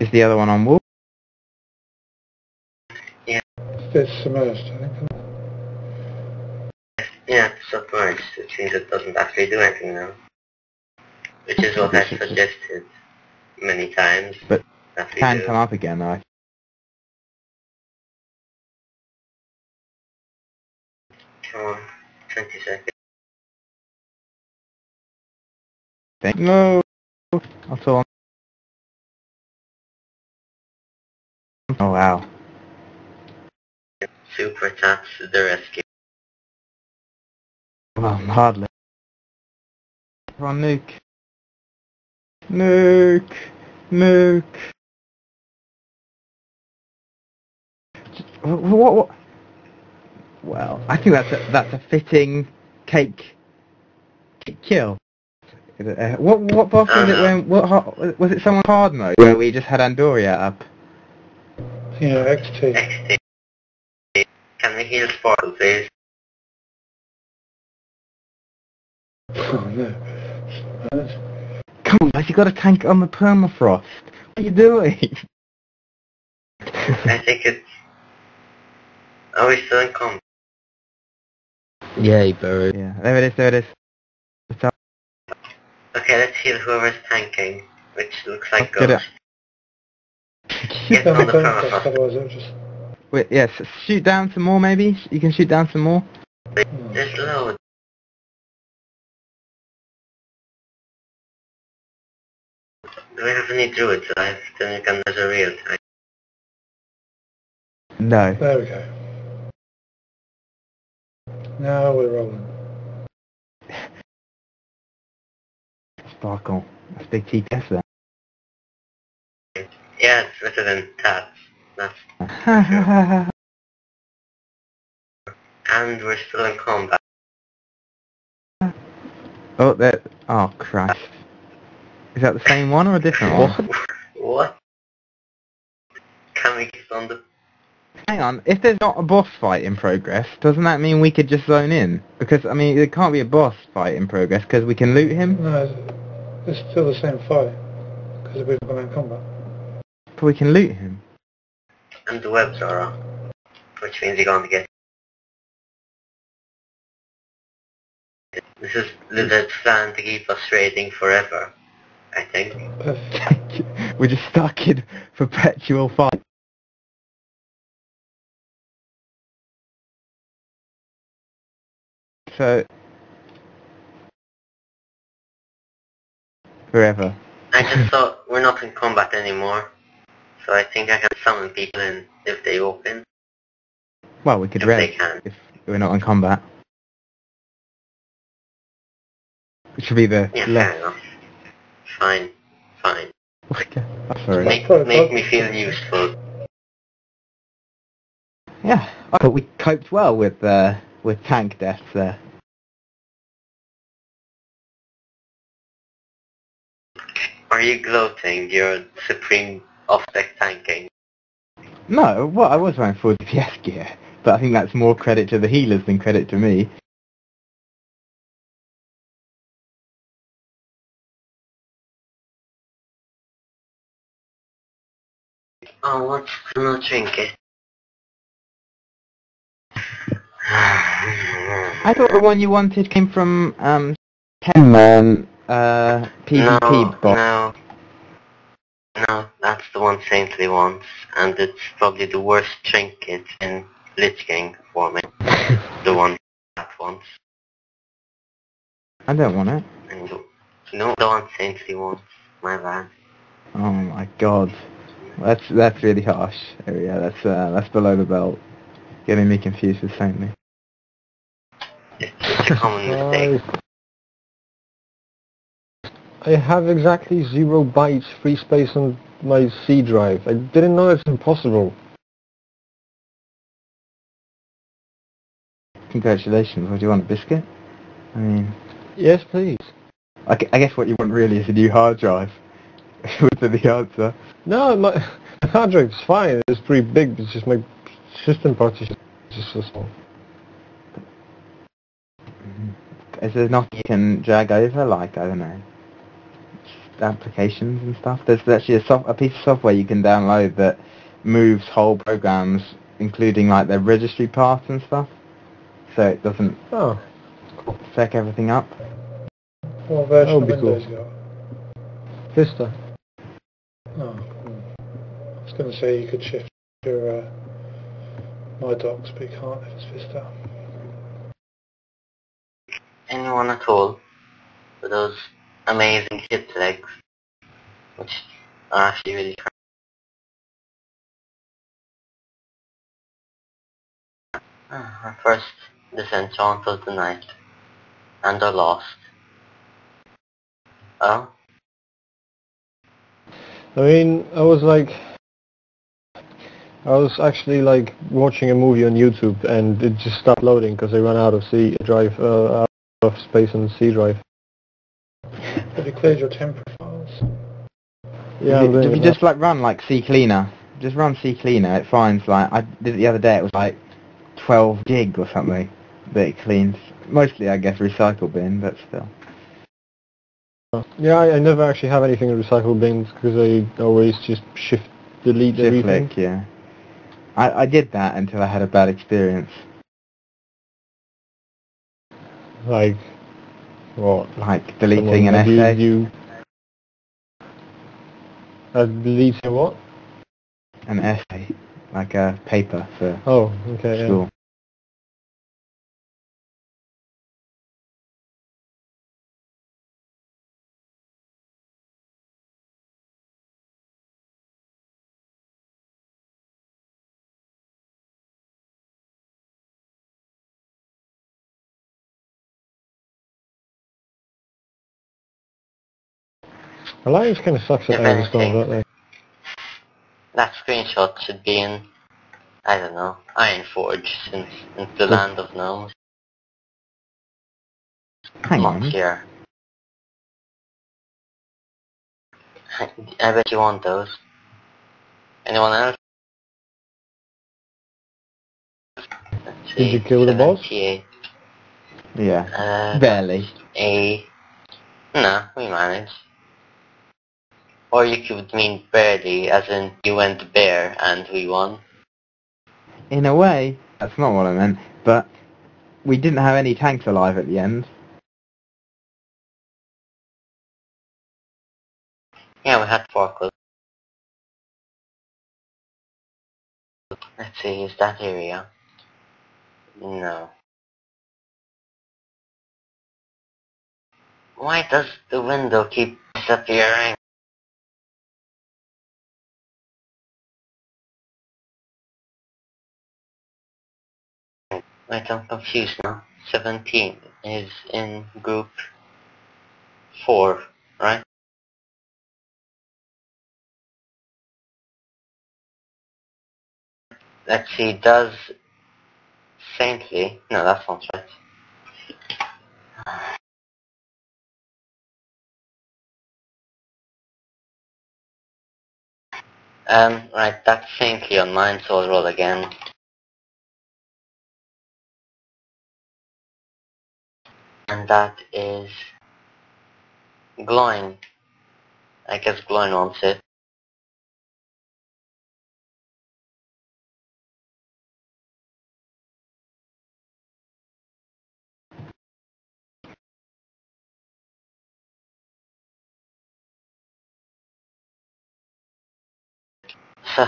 Is the other one on wall? Yeah. It's submerged, I think. Yeah, submerged, which means it doesn't actually do anything now. Which is what I've suggested many times. But it Can do. come up again, I Come on, 20 seconds. think. No. That's all. Oh wow. Super attached to the rescue. Well, hardly. Run nuke. Nuke. Nuke. What, what, what? Well, I think that's a, that's a fitting cake, cake kill. It, uh, what what boss was it when what was it someone hard mode where we just had Andoria up? Yeah, XT. XT. Can we heal Sparkle, please? Oh, no. Come on, guys, you got a tank on the permafrost. What are you doing? I think it's... Oh, are we still in combat? Yay, Burrow. Yeah, there it is, there it is. It's up. Okay, let's heal whoever's tanking, which looks like Get it. Ghost. Get on the permafrost, permafrost. otherwise it'll just... Wait, yes, shoot down some more maybe? You can shoot down some more? There's loads. Do we have any druids alive? Then we can measure real time. No. There we go. Now we're rolling. Sparkle. That's big TTS there. Yeah, it's better than Tats. That's... And we're still in combat. oh, that. Oh, Christ. Is that the same one or a different one? what? Can we get on the... Hang on, if there's not a boss fight in progress, doesn't that mean we could just zone in? Because, I mean, there can't be a boss fight in progress because we can loot him, No, it's, it's still the same fight. Because we've gone in combat. But we can loot him. And the webs are on. Which means you're going to get... This is Blizzard's plan to keep us raiding forever, I think. We're just stuck in perpetual fight. So... Forever. I just thought we're not in combat anymore. So I think I can summon people in if they open. Well, we could If they res can. if we're not in combat. Which should be the Yeah, left. Fine. Fine. Okay, that's enough. Make, make me feel useful. Yeah, I thought we coped well with uh, with tank deaths there. Are you gloating your supreme off-spec tanking? No, well, I was wearing full DPS gear, but I think that's more credit to the healers than credit to me. Oh, what's no trinket? I thought the one you wanted came from um, ten man uh, PvP no, bot. no. No, that's the one Saintly wants, and it's probably the worst trinket in Lich King for me. the one that wants. I don't want it. And the, no, the one Saintly wants. My bad. Oh my god, that's that's really harsh. Oh, yeah, that's uh, that's below the belt. Getting me confused with Saintly. It's, it's a common mistake. I have exactly zero bytes free space on my C drive. I didn't know it's impossible. Congratulations. What do you want, a biscuit? I mean, Yes, please. I, I guess what you want really is a new hard drive. Would be the answer. No, my my hard drive is fine. It's pretty big. It's just my system partition is just so small. Is there nothing you can drag over? Like, I don't know. Applications and stuff. There's actually a, soft, a piece of software you can download that moves whole programs, including like their registry paths and stuff, so it doesn't Oh, fuck everything up. What version That of be cool. Windows you got? Vista. Oh, hmm. I was going to say you could shift your uh, my docs, but you can't if it's Vista. Anyone at all with those amazing hip legs, which are actually really cra- Ah, Our first disenchant of the night, and are lost. Oh, I mean, I was like, I was actually like watching a movie on YouTube and it just stopped loading because I ran out of C drive, uh, out of space on the C drive. Have you cleared your temporary files? Yeah, if I'm you, if you that. just like run like CCleaner, just run CCleaner, it finds like I did it the other day. It was like 12 gig or something that it cleans. Mostly, I guess, recycle bin, but still. Yeah, I, I never actually have anything in recycle bins because I always just shift delete Shift everything. click, yeah. I, I did that until I had a bad experience. Like, what? Like deleting an essay, You, uh, deleting what? an essay, like a paper for Oh, okay, yeah. school. Alliance kind of sucks at Iron Storm, don't they? that screenshot should be in, I don't know, Ironforge, since in the land of gnomes. Hang Not on. here. I bet you want those. Anyone else? Let's Did you kill the boss? 78. Yeah. Uh, Barely. A. No, we managed. Or you could mean barely, as in you went bare and we won. In a way, that's not what I meant, but we didn't have any tanks alive at the end. Yeah, we had four clubs. Let's see, is that area? No. Why does the window keep disappearing? Wait, I'm confused now. 17 is in group 4, right? Let's see, does Saintly... No, that's not right. Um, right, that's Saintly on mine, so I'll roll again. And that is... Glowing. I guess Glowing wants it. So